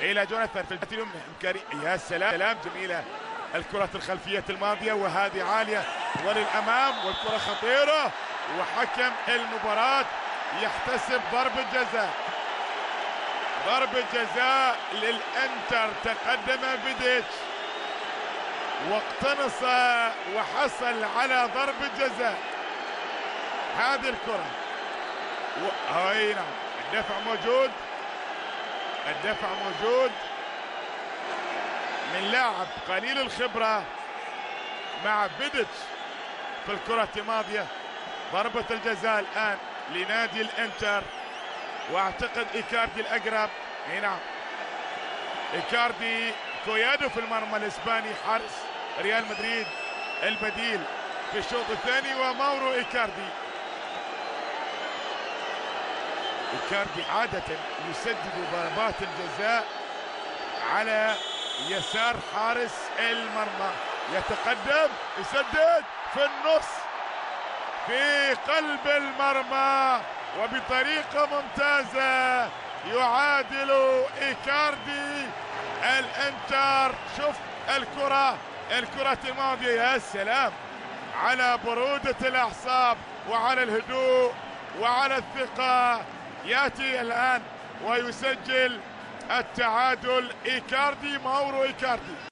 إلى جوناثان اليمنى امكاني يا سلام. سلام جميلة. الكرة الخلفية الماضية وهذه عالية. وللأمام والكرة خطيرة. وحكم المباراة. يحتسب ضربة جزاء ضربة جزاء للأنتر. تقدم بديتش واقتنص وحصل على ضربة جزاء هذه الكرة. و... أي نعم. الدفع موجود. الدفع موجود. من لاعب قليل الخبرة مع فيديتش في الكرة الماضية ضربة الجزاء الآن لنادي الإنتر. وأعتقد إيكاردي الأقرب. إي نعم. إيكاردي كويادو في المرمى الإسباني حارس ريال مدريد البديل في الشوط الثاني. وماورو إيكاردي ايكاردي عادة يسدد ضربات الجزاء على يسار حارس المرمى. يتقدم يسدد في النص في قلب المرمى وبطريقة ممتازة يعادل إيكاردي الإنتر. شوف الكرة الكرة الماضية يا سلام. على برودة الأعصاب وعلى الهدوء وعلى الثقة. يأتي الآن ويسجل التعادل إيكاردي ماورو إيكاردي.